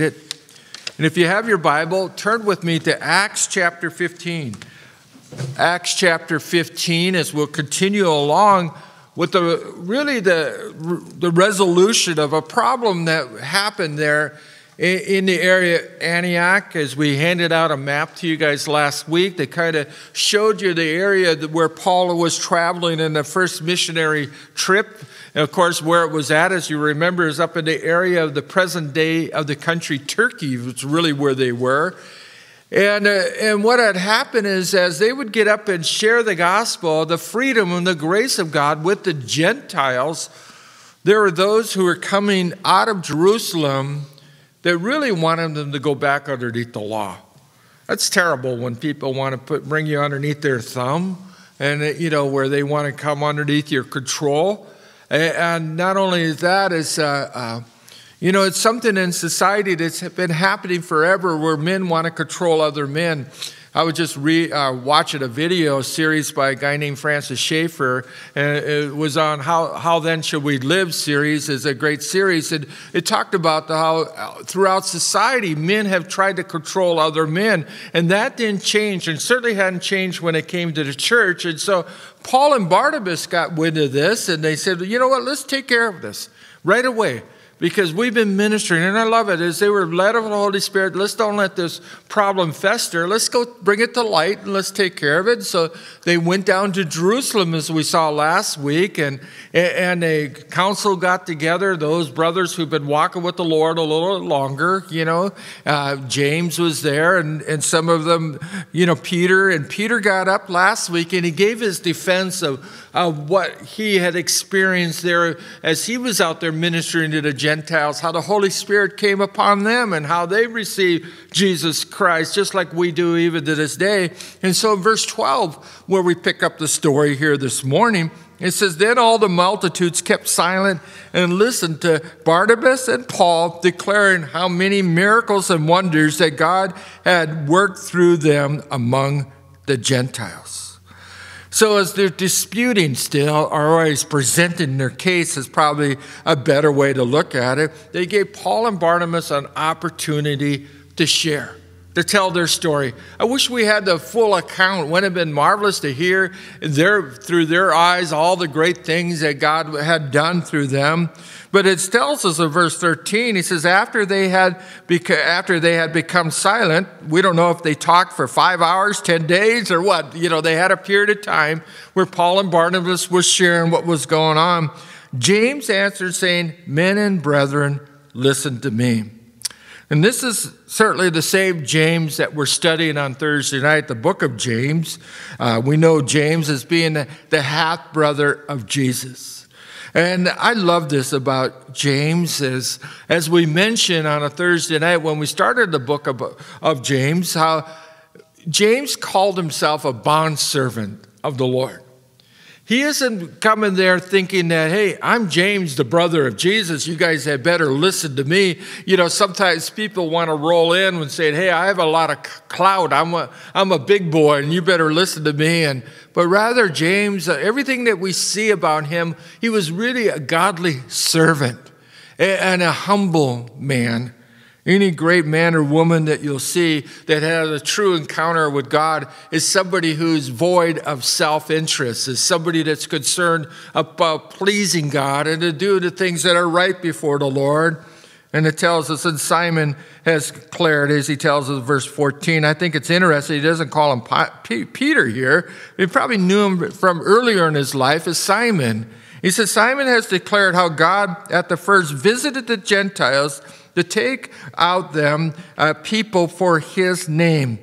it. And if you have your Bible, turn with me to Acts chapter 15. Acts chapter 15, as we'll continue along with the really the, the resolution of a problem that happened there in the area Antioch, as we handed out a map to you guys last week, they kind of showed you the area where Paul was traveling in the first missionary trip. And of course, where it was at, as you remember, is up in the area of the present day of the country Turkey, which is really where they were. And, uh, and what had happened is, as they would get up and share the gospel, the freedom and the grace of God with the Gentiles, there were those who were coming out of Jerusalem that really wanted them to go back underneath the law. That's terrible when people want to put, bring you underneath their thumb and, you know, where they want to come underneath your control. And not only is uh, uh, you know, it's something in society that's been happening forever where men want to control other men. I was just re, uh, watching a video series by a guy named Francis Schaeffer, and it was on how, how Then Should We Live series. is a great series. And it talked about the, how uh, throughout society, men have tried to control other men, and that didn't change, and certainly hadn't changed when it came to the church. And so Paul and Barnabas got wind of this, and they said, you know what, let's take care of this right away because we've been ministering, and I love it, as they were led of the Holy Spirit. Let's don't let this problem fester. Let's go bring it to light and let's take care of it. So they went down to Jerusalem, as we saw last week, and, and a council got together, those brothers who've been walking with the Lord a little longer, you know. Uh, James was there, and, and some of them, you know, Peter. And Peter got up last week and he gave his defense of, of what he had experienced there as he was out there ministering to the Gentiles, how the Holy Spirit came upon them and how they received Jesus Christ, just like we do even to this day. And so, verse 12, where we pick up the story here this morning, it says, Then all the multitudes kept silent and listened to Barnabas and Paul declaring how many miracles and wonders that God had worked through them among the Gentiles. So, as they're disputing still, or always presenting their case is probably a better way to look at it, they gave Paul and Barnabas an opportunity to share, to tell their story. I wish we had the full account. Wouldn't have been marvelous to hear their, through their eyes all the great things that God had done through them. But it tells us in verse 13, he says, after they had after they had become silent, we don't know if they talked for five hours, 10 days, or what. You know, they had a period of time where Paul and Barnabas was sharing what was going on. James answered, saying, Men and brethren, listen to me. And this is certainly the same James that we're studying on Thursday night, the book of James. Uh, we know James as being the, half brother of Jesus. And I love this about James, as, as we mentioned on a Thursday night when we started the book of, of James, how James called himself a bondservant of the Lord. He isn't coming there thinking that, hey, I'm James, the brother of Jesus. You guys had better listen to me. You know, sometimes people want to roll in and say, hey, I have a lot of clout. I'm a, I'm a big boy, and you better listen to me. And, but rather, James, uh, everything that we see about him, he was really a godly servant and a humble man. Any great man or woman that you'll see that has a true encounter with God is somebody who's void of self interest, is somebody that's concerned about pleasing God and to do the things that are right before the Lord. And it tells us, and Simon has declared, as he tells us, verse 14. I think it's interesting. He doesn't call him Peter here. He probably knew him from earlier in his life as Simon. He says, Simon has declared how God at the first visited the Gentiles to take out them uh, people for his name.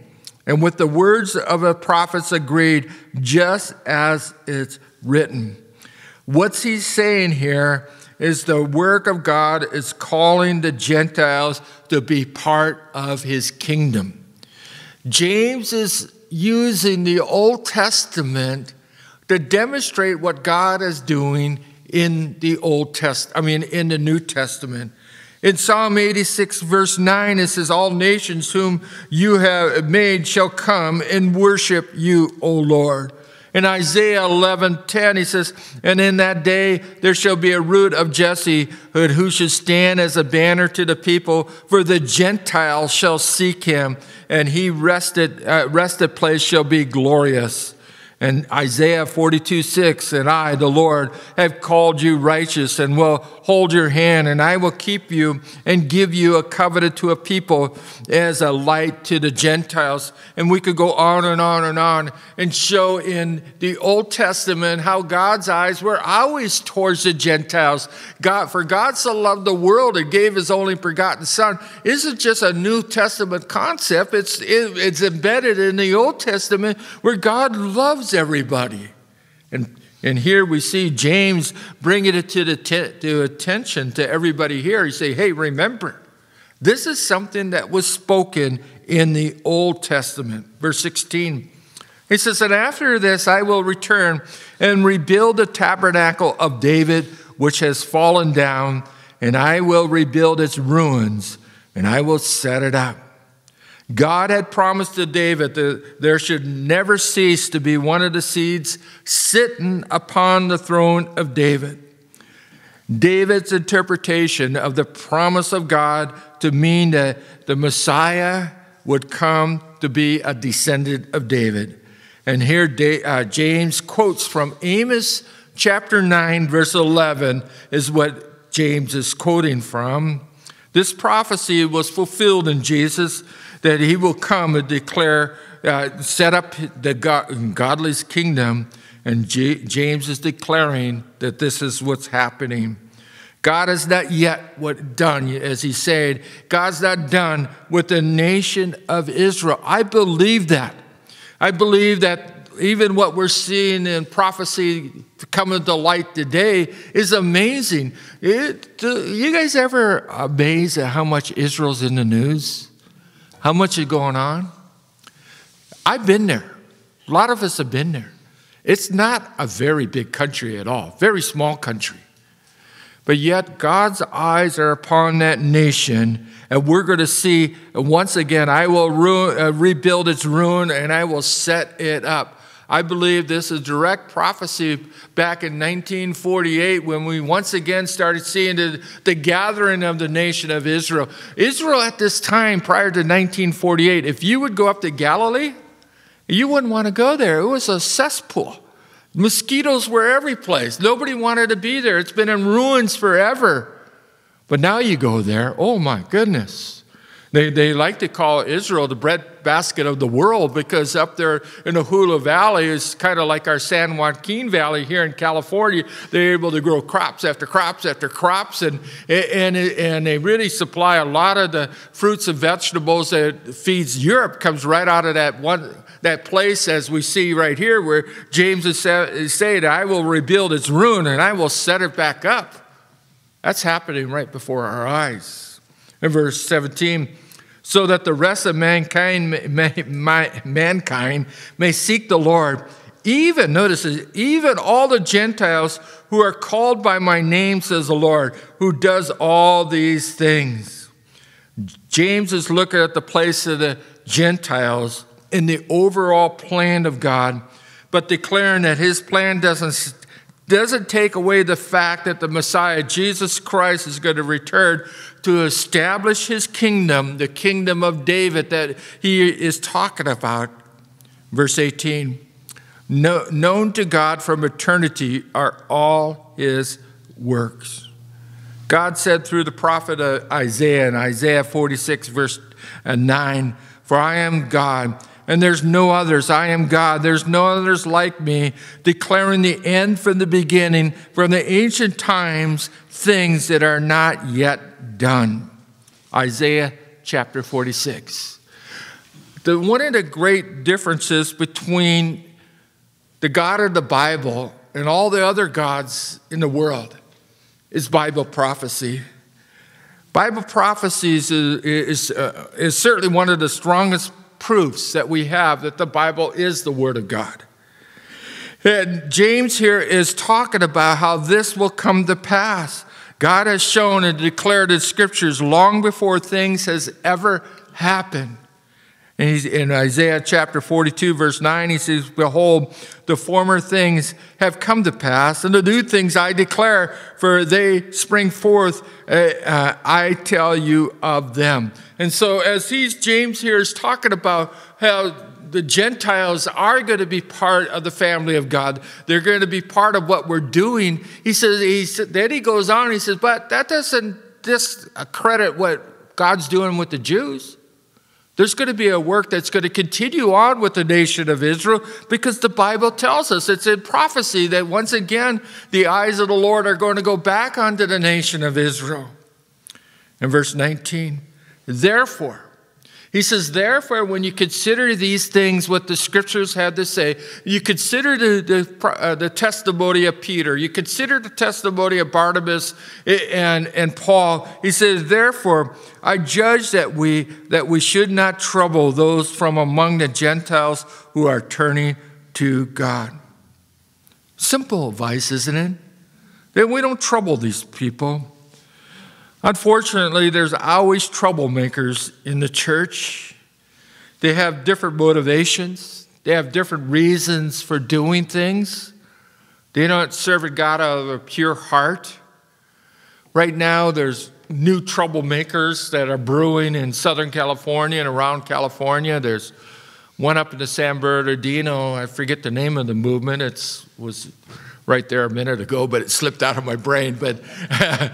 And with the words of the prophets agreed, just as it's written. What's he saying here is the work of God is calling the Gentiles to be part of his kingdom. James is using the Old Testament to demonstrate what God is doing in the Old Testament, I mean, in the New Testament. In Psalm 86, verse 9, it says, All nations whom you have made shall come and worship you, O Lord. In Isaiah 11:10 he says, "And in that day there shall be a root of Jesse who should stand as a banner to the people, for the Gentiles shall seek him, and he rested uh, rested place shall be glorious." And Isaiah 42, 6, and I, the Lord, have called you righteous and will hold your hand, and I will keep you and give you a covenant to a people as a light to the Gentiles. And we could go on and on and on and show in the Old Testament how God's eyes were always towards the Gentiles. God, for God so loved the world and gave his only begotten Son isn't just a New Testament concept, it's, it, it's embedded in the Old Testament where God loves loves everybody. And, here we see James bringing it to, the to attention to everybody here. He say, hey, remember, this is something that was spoken in the Old Testament. Verse 16. He says, And after this I will return and rebuild the tabernacle of David, which has fallen down, and I will rebuild its ruins, and I will set it up. God had promised to David that there should never cease to be one of the seeds sitting upon the throne of David. David's interpretation of the promise of God to mean that the Messiah would come to be a descendant of David. And here uh, James quotes from Amos chapter 9, verse 11, is what James is quoting from. This prophecy was fulfilled in Jesus that he will come and declare, uh, set up the God, godly's kingdom. And J- James is declaring that this is what's happening. God is not yet what done, as he said. God's not done with the nation of Israel. I believe that. I believe that even what we're seeing in prophecy coming to light today is amazing. It, you guys ever amazed at how much Israel's in the news? How much is going on? I've been there. A lot of us have been there. It's not a very big country at all, very small country. But yet, God's eyes are upon that nation, and we're going to see once again, I will ruin, uh, rebuild its ruin and I will set it up. I believe this is direct prophecy back in 1948 when we once again started seeing the, the gathering of the nation of Israel. Israel at this time, prior to 1948, if you would go up to Galilee, you wouldn't want to go there. It was a cesspool. Mosquitoes were every place. Nobody wanted to be there. It's been in ruins forever. But now you go there, oh my goodness. They, they like to call Israel the breadbasket of the world because up there in the Hula Valley is kind of like our San Joaquin Valley here in California. They're able to grow crops after crops after crops, and, and, and they really supply a lot of the fruits and vegetables that feeds Europe comes right out of that one that place as we see right here where James is saying, I will rebuild its ruin and I will set it back up. That's happening right before our eyes. In verse 17, so that the rest of mankind may, may, mankind may seek the Lord. Even, notice even all the Gentiles who are called by my name, says the Lord, who does all these things. James is looking at the place of the Gentiles in the overall plan of God, but declaring that his plan doesn't doesn't take away the fact that the Messiah, Jesus Christ, is going to return to establish his kingdom, the kingdom of David that he is talking about. Verse 18 Known to God from eternity are all his works. God said through the prophet uh, Isaiah in Isaiah 46, verse uh, 9, For I am God and there's no others. I am God. There's no others like me, declaring the end from the beginning, from the ancient times, things that are not yet done. Isaiah chapter 46. The, one of the great differences between the God of the Bible and all the other gods in the world is Bible prophecy. Bible prophecies is, is, uh, is certainly one of the strongest proofs that we have that the Bible is the Word of God. And James here is talking about how this will come to pass. God has shown and declared in scriptures long before things has ever happened. And he's in Isaiah chapter 42, verse 9, he says, Behold, the former things have come to pass, and the new things I declare, for they spring forth. Uh, uh, I tell you of them. And so, as he's, James here is talking about how the Gentiles are going to be part of the family of God. They're going to be part of what we're doing. He says, he then he goes on, he says, but that doesn't discredit what God's doing with the Jews. There's going to be a work that's going to continue on with the nation of Israel because the Bible tells us it's in prophecy that once again the eyes of the Lord are going to go back onto the nation of Israel. In verse 19, therefore, he says, therefore, when you consider these things, what the scriptures had to say, you consider the, the, uh, the testimony of Peter, you consider the testimony of Barnabas and, and Paul. He says, therefore, I judge that we, that we should not trouble those from among the Gentiles who are turning to God. Simple advice, isn't it? That we don't trouble these people. Unfortunately, there's always troublemakers in the church. They have different motivations, they have different reasons for doing things. They don't serve God out of a pure heart. Right now, there's new troublemakers that are brewing in Southern California and around California. There's one up in the San Bernardino. I forget the name of the movement. It was right there a minute ago, but it slipped out of my brain. But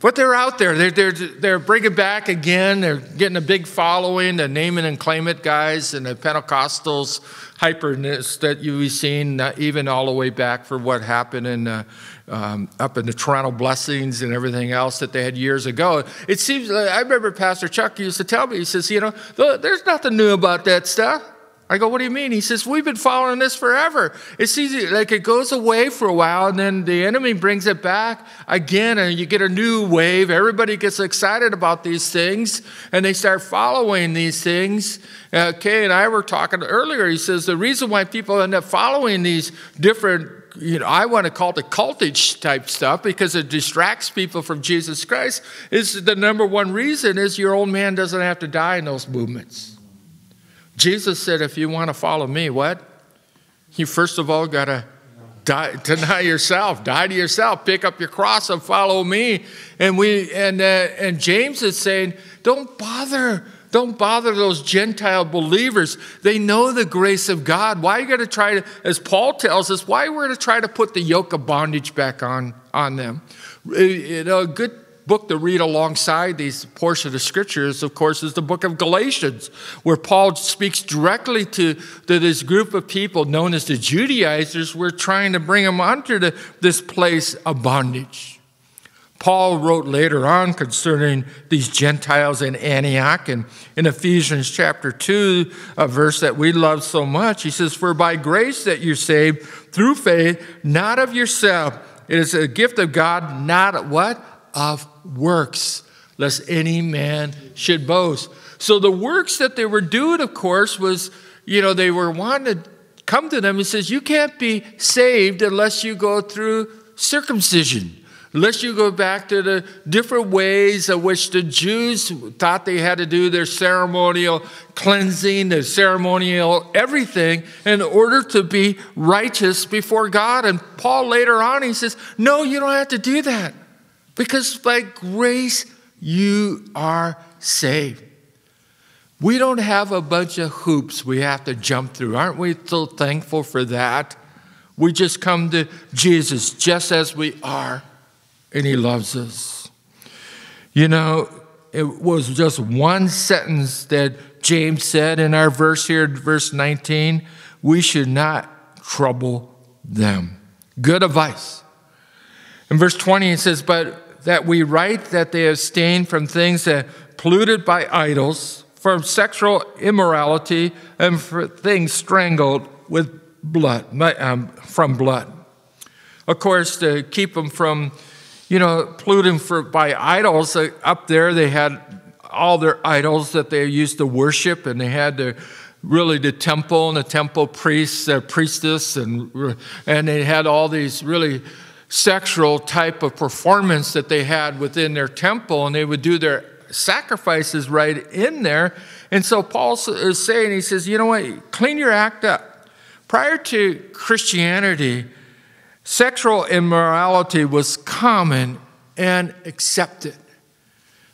But they're out there. They're, they're, they're bringing back again. They're getting a big following, the name it and claim it guys and the Pentecostals hyperness that you've seen, uh, even all the way back for what happened in, uh, um, up in the Toronto Blessings and everything else that they had years ago. It seems, I remember Pastor Chuck used to tell me, he says, you know, there's nothing new about that stuff. I go, what do you mean? He says, we've been following this forever. It's easy, like it goes away for a while, and then the enemy brings it back again, and you get a new wave. Everybody gets excited about these things, and they start following these things. Uh, Kay and I were talking earlier. He says the reason why people end up following these different you know, I want to call it cultage type stuff because it distracts people from Jesus Christ. Is the number one reason is your old man doesn't have to die in those movements. Jesus said, if you want to follow me, what? You first of all got to die, deny yourself, die to yourself, pick up your cross and follow me. And we and uh, and James is saying, don't bother. Don't bother those Gentile believers. They know the grace of God. Why are you going to try to, as Paul tells us, why we're going to try to put the yoke of bondage back on, on them? You know, a good book to read alongside these portions of scriptures, of course, is the book of Galatians, where Paul speaks directly to, to this group of people known as the Judaizers. We're trying to bring them under the, this place of bondage. Paul wrote later on concerning these Gentiles in Antioch and in Ephesians chapter 2, a verse that we love so much. He says, For by grace that you're saved through faith, not of yourself. It is a gift of God, not what? Of works, lest any man should boast. So the works that they were doing, of course, was, you know, they were wanting to come to them and says, you can't be saved unless you go through circumcision. Unless you go back to the different ways of which the Jews thought they had to do their ceremonial cleansing, their ceremonial everything in order to be righteous before God. And Paul later on, he says, No, you don't have to do that. Because by grace, you are saved. We don't have a bunch of hoops we have to jump through. Aren't we so thankful for that? We just come to Jesus just as we are, and He loves us. You know, it was just one sentence that James said in our verse here, verse 19 we should not trouble them. Good advice. In verse 20, it says, But that we write that they abstain from things that polluted by idols, from sexual immorality, and for things strangled with blood, um, from blood. Of course, to keep them from, you know, polluting for, by idols, up there they had all their idols that they used to worship, and they had their really the temple and the temple priests, their priestess, and, and they had all these really sexual type of performance that they had within their temple, and they would do their sacrifices right in there. And so Paul is saying, he says, you know what, clean your act up. Prior to Christianity, sexual immorality was common and accepted.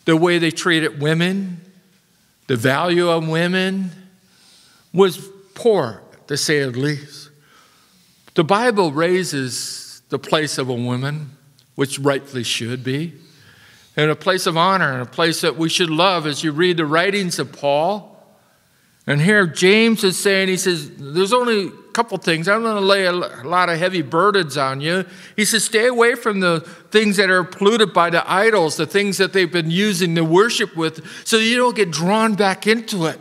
The way they treated women, the value of women was poor, to say the least. The Bible raises the place of a woman, which rightfully should be, and a place of honor, and a place that we should love as you read the writings of Paul. And here James is saying, he says, there's only a couple things. I'm going to lay a lot of heavy burdens on you. He says, stay away from the things that are polluted by the idols, the things that they've been using to worship with, so you don't get drawn back into it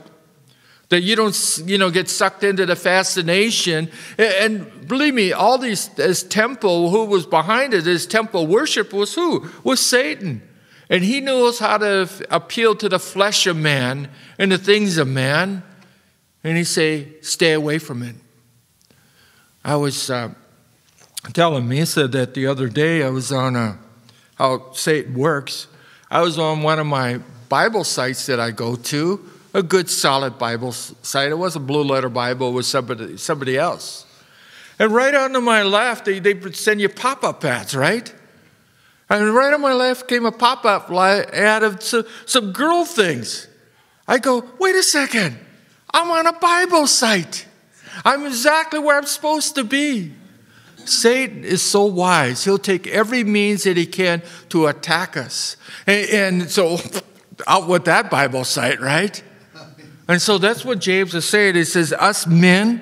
that you don't you know get sucked into the fascination. And believe me all these this temple who was behind it this temple worship was who? Was satan. And he knows how to appeal to the flesh of man and the things of man. And he say stay away from it. I was uh, telling misa that the other day i was on a how satan works. I was on one of my bible sites that i go to a good solid Bible site. It wasn't Blue Letter Bible, it was somebody, somebody else. And right on to my left, they, they send you pop up ads, right? And right on my left came a pop up ad of some, some girl things. I go, wait a second, I'm on a Bible site. I'm exactly where I'm supposed to be. Satan is so wise, he'll take every means that he can to attack us. And, and so, out with that Bible site, right? And so that's what James is saying. He says, Us men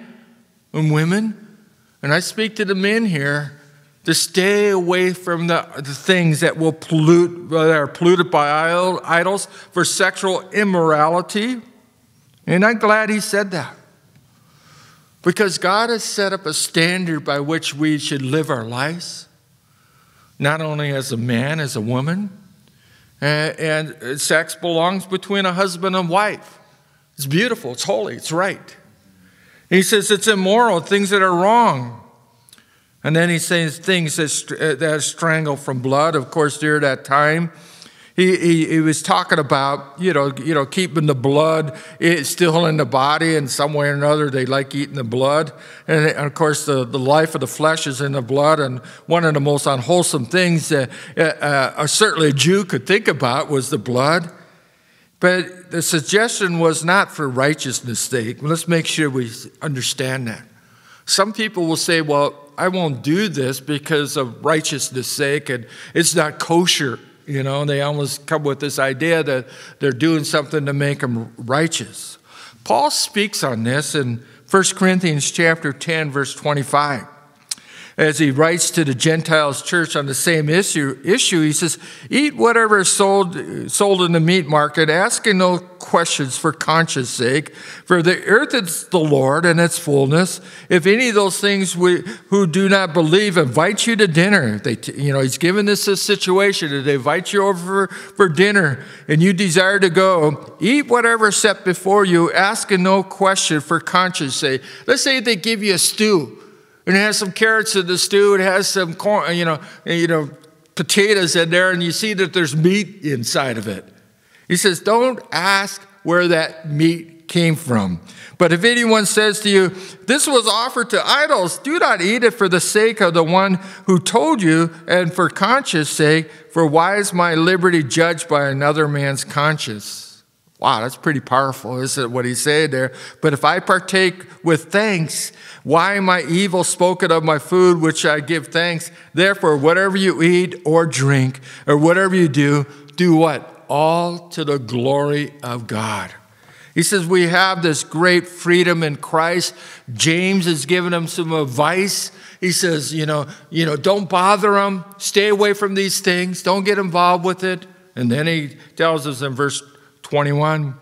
and women, and I speak to the men here, to stay away from the, the things that will pollute, that are polluted by idols for sexual immorality. And I'm glad he said that. Because God has set up a standard by which we should live our lives, not only as a man, as a woman. Eh, and sex belongs between a husband and wife. It's beautiful, it's holy, it's right. He says it's immoral, things that are wrong. And then he says things that, uh, that strangle from blood. Of course, during that time, he, he, he, was talking about, you know, you know, keeping the blood still in the body, and some way or another they like eating the blood. And, and of course, the, the life of the flesh is in the blood, and one of the most unwholesome things that uh, uh, certainly a Jew could think about was the blood. But the suggestion was not for righteousness' sake. Let's make sure we understand that. Some people will say, well, I won't do this because of righteousness' sake, and it's not kosher. You know, they almost come with this idea that they're doing something to make them righteous. Paul speaks on this in 1 Corinthians chapter 10, verse 25 as he writes to the Gentiles church on the same issue, issue he says, Eat whatever is sold, sold in the meat market, asking no questions for conscience sake, for the earth is the Lord and its fullness. If any of those things we, who do not believe invite you to dinner, they, you know, he's given this a situation that they invite you over for, for dinner and you desire to go, eat whatever set before you, asking no question for conscience sake. Let's say they give you a stew and it has some carrots in the stew. It has some corn, you know, you know, potatoes in there, and you see that there's meat inside of it. He says, Don't ask where that meat came from. But if anyone says to you, This was offered to idols, do not eat it for the sake of the one who told you and for conscience sake, for why is my liberty judged by another man's conscience? Wow, that's pretty powerful, isn't it, what he's saying there? But if I partake with thanks, why am I evil spoken of my food, which I give thanks? Therefore, whatever you eat or drink, or whatever you do, do what? All to the glory of God. He says we have this great freedom in Christ. James has given him some advice. He says, you know, you know, don't bother them. Stay away from these things. Don't get involved with it. And then he tells us in verse 21.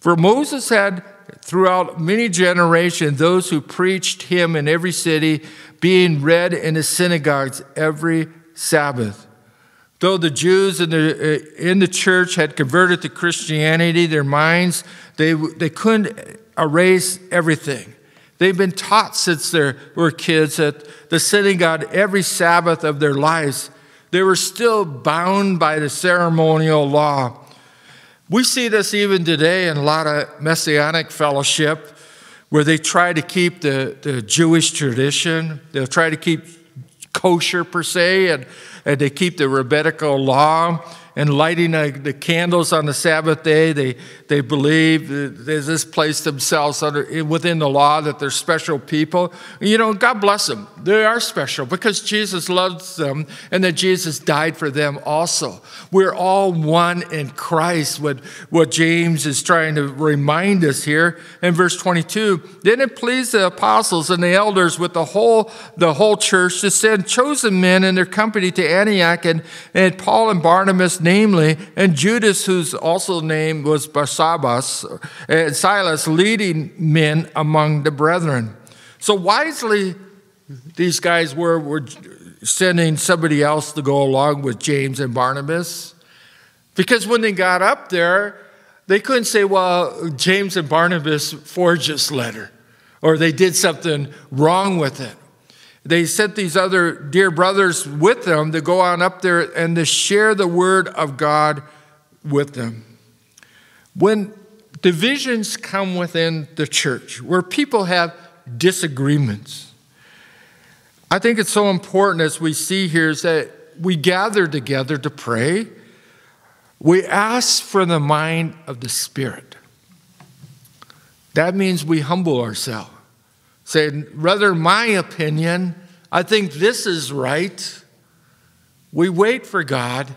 For Moses had throughout many generations those who preached him in every city, being read in the synagogues every Sabbath. Though the Jews in the, uh, in the church had converted to Christianity, their minds, they, they couldn't erase everything. They've been taught since they were kids at the synagogue every Sabbath of their lives. They were still bound by the ceremonial law. We see this even today in a lot of messianic fellowship where they try to keep the, the Jewish tradition. They'll try to keep kosher per se, and, and they keep the rabbinical law and lighting the candles on the Sabbath day. They, they believe they just place themselves under, within the law that they're special people. You know, God bless them. They are special because Jesus loves them and that Jesus died for them also. We're all one in Christ, what, what James is trying to remind us here in verse 22. Then it pleased the apostles and the elders with the whole, the whole church to send chosen men in their company to Antioch and, and Paul and Barnabas namely, and Judas, whose also name was Barsabbas, and Silas, leading men among the brethren. So wisely, these guys were, were sending somebody else to go along with James and Barnabas. Because when they got up there, they couldn't say, well, James and Barnabas forged this letter, or they did something wrong with it they sent these other dear brothers with them to go on up there and to share the word of God with them. When divisions come within the church, where people have disagreements, I think it's so important as we see here is that we gather together to pray. We ask for the mind of the Spirit. That means we humble ourselves saying, rather my opinion, I think this is right. We wait for God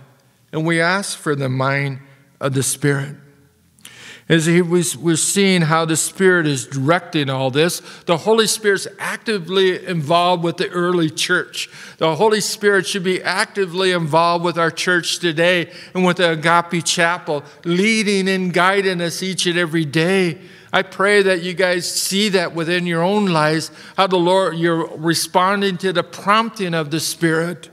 and we ask for the mind of the Spirit. As he was, we're seeing how the Spirit is directing all this, the Holy Spirit's actively involved with the early church. The Holy Spirit should be actively involved with our church today and with the Agape Chapel, leading and guiding us each and every day. I pray that you guys see that within your own lives, how the Lord, you're responding to the prompting of the Spirit.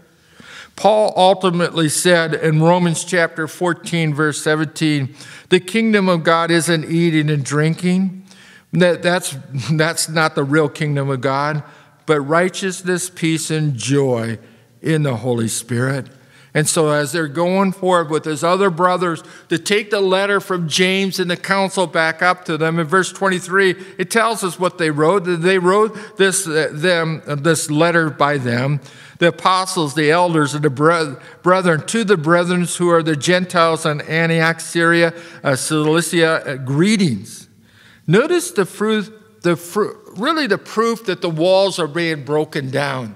Paul ultimately said in Romans chapter 14, verse 17, the kingdom of God isn't eating and drinking. That, that's, that's not the real kingdom of God, but righteousness, peace, and joy in the Holy Spirit. And so, as they're going forward with his other brothers to take the letter from James and the council back up to them, in verse 23, it tells us what they wrote. They wrote this, uh, them, uh, this letter by them, the apostles, the elders, and the brethren, to the brethren who are the Gentiles in Antioch, Syria, uh, Cilicia, uh, greetings. Notice the fruit, the fruit, really the proof that the walls are being broken down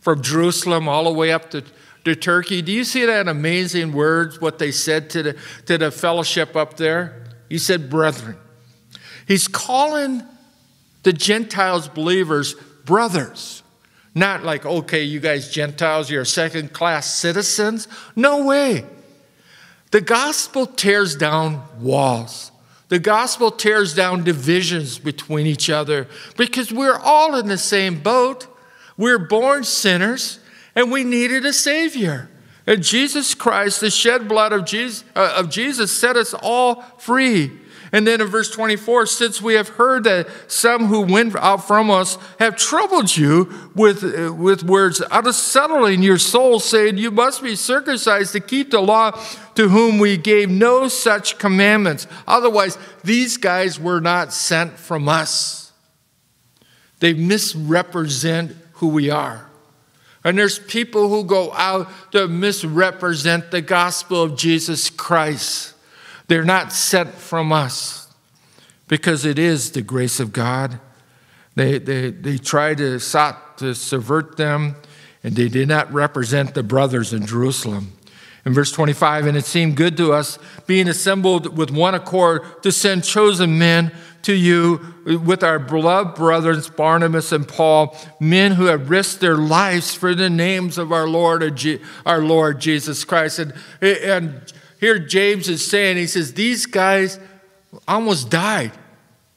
from Jerusalem all the way up to to Turkey. Do you see that amazing words, what they said to the, to the fellowship up there? He said, brethren. He's calling the Gentiles believers brothers. Not like, okay, you guys Gentiles, you're second class citizens. No way. The gospel tears down walls. The gospel tears down divisions between each other because we're all in the same boat. We're born sinners and we needed a Savior. And Jesus Christ, the shed blood of Jesus, uh, of Jesus set us all free. And then in verse 24, since we have heard that some who went out from us have troubled you with, uh, with words out of settling your soul, saying, You must be circumcised to keep the law, to whom we gave no such commandments. Otherwise, these guys were not sent from us. They misrepresent who we are. And there's people who go out to misrepresent the gospel of Jesus Christ. They're not sent from us because it is the grace of God. They, they, they try to sought to subvert them, and they did not represent the brothers in Jerusalem. In verse 25, and it seemed good to us, being assembled with one accord, to send chosen men to you with our beloved brothers Barnabas and Paul, men who have risked their lives for the names of our Lord, our Lord Jesus Christ. And, and here James is saying, he says, these guys almost died.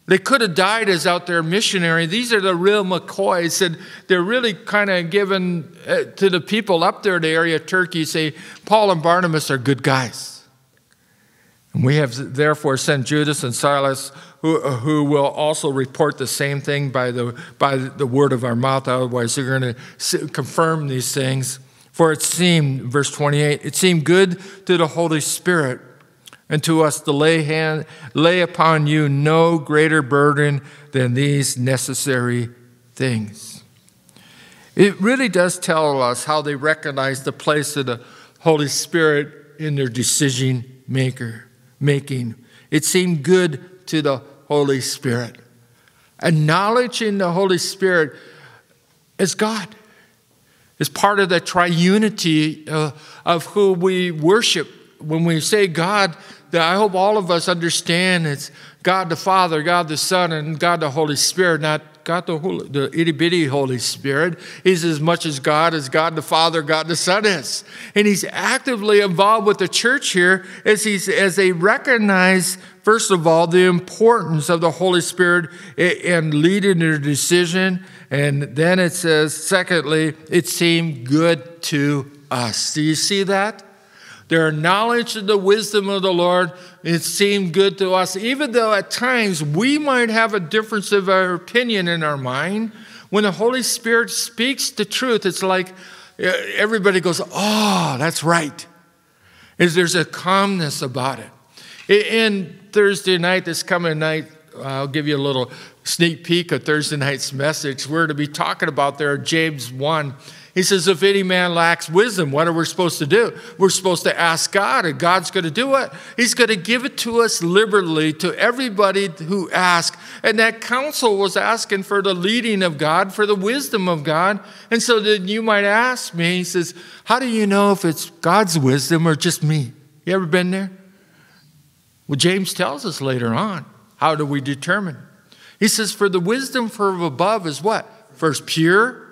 They could have died as out there missionary. These are the real McCoys, and they're really kind of given uh, to the people up there in the area of Turkey. Say Paul and Barnabas are good guys, and we have therefore sent Judas and Silas, who, uh, who will also report the same thing by the, by the word of our mouth. Otherwise, they're going to confirm these things. For it seemed, verse 28, it seemed good to the Holy Spirit and to us to lay, hand, lay upon you no greater burden than these necessary things. It really does tell us how they recognize the place of the Holy Spirit in their decision maker making. It seemed good to the Holy Spirit. Acknowledging the Holy Spirit as God is part of the triunity uh, of who we worship. When we say God, that I hope all of us understand it's God the Father, God the Son, and God the Holy Spirit, not God the, Holy, the itty bitty Holy Spirit. He's as much as God as God the Father, God the Son is. And he's actively involved with the church here as, he's, as they recognize, first of all, the importance of the Holy Spirit in leading their decision. And then it says, secondly, it seemed good to us. Do you see that? Their knowledge of the wisdom of the Lord, it seemed good to us, even though at times we might have a difference of our opinion in our mind. When the Holy Spirit speaks the truth, it's like everybody goes, Oh, that's right. Is there's a calmness about it. In Thursday night, this coming night, I'll give you a little sneak peek of Thursday night's message. We're to be talking about there, James 1 he says, If any man lacks wisdom, what are we supposed to do? We're supposed to ask God, and God's going to do it. He's going to give it to us liberally to everybody who asks. And that council was asking for the leading of God, for the wisdom of God. And so then you might ask me, he says, How do you know if it's God's wisdom or just me? You ever been there? Well, James tells us later on. How do we determine? He says, For the wisdom from above is what? First, pure,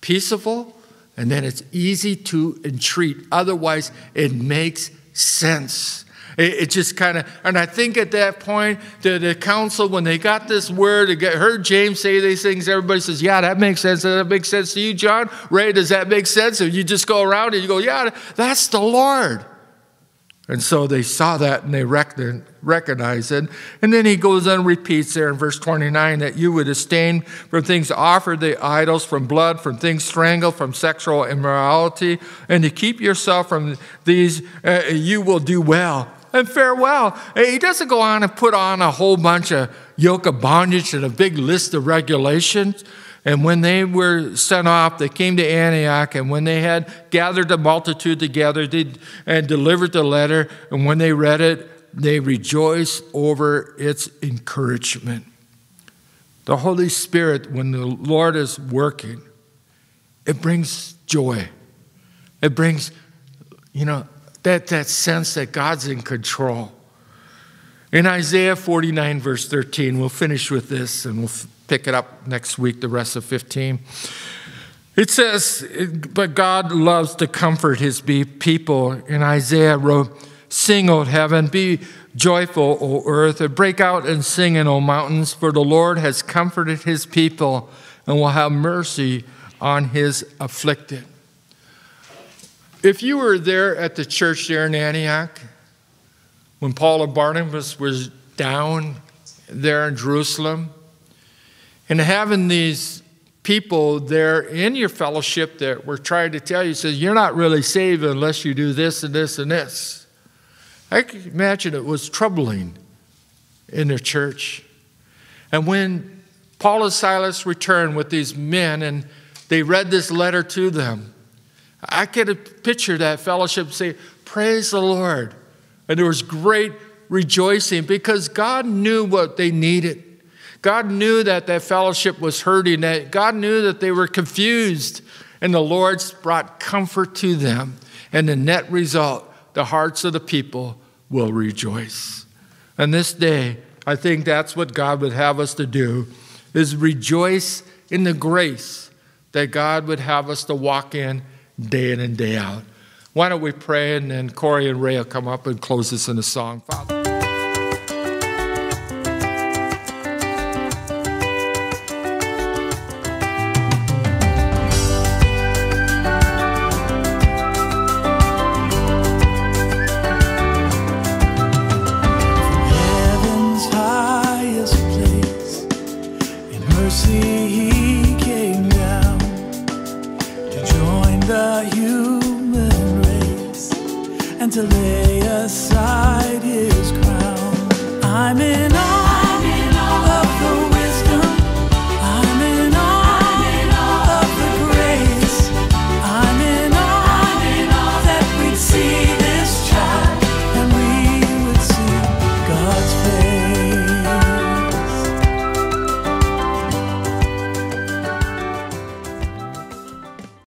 peaceable, and then it's easy to entreat. Otherwise, it makes sense. It, it just kind of, and I think at that point, the, the council, when they got this word, they heard James say these things, everybody says, Yeah, that makes sense. Does that make sense to you, John? Ray, does that make sense? And you just go around and you go, Yeah, that's the Lord. And so they saw that and they recognized it. And then he goes on and repeats there in verse 29 that you would abstain from things offered the idols, from blood, from things strangled, from sexual immorality, and to keep yourself from these, uh, you will do well. And farewell. He doesn't go on and put on a whole bunch of yoke of bondage and a big list of regulations. And when they were sent off, they came to Antioch. And when they had gathered the multitude together they, and delivered the letter, and when they read it, they rejoiced over its encouragement. The Holy Spirit, when the Lord is working, it brings joy. It brings, you know, that, that sense that God's in control. In Isaiah 49, verse 13, we'll finish with this and we'll pick it up next week, the rest of 15. It says, But God loves to comfort his people. And Isaiah wrote, Sing, O heaven, be joyful, O earth, and break out and sing in, O mountains, for the Lord has comforted his people and will have mercy on his afflicted. If you were there at the church there in Antioch, when Paul and Barnabas was down there in Jerusalem, and having these people there in your fellowship that were trying to tell you, says, you're not really saved unless you do this and this and this. I can imagine it was troubling in their church. And when Paul and Silas returned with these men and they read this letter to them, I could picture that fellowship say, Praise the Lord. And there was great rejoicing because God knew what they needed. God knew that that fellowship was hurting, that God knew that they were confused, and the Lord brought comfort to them. And the net result, the hearts of the people will rejoice. And this day, I think that's what God would have us to do is rejoice in the grace that God would have us to walk in day in and day out. Why don't we pray and then Corey and Ray will come up and close this in a song. Father.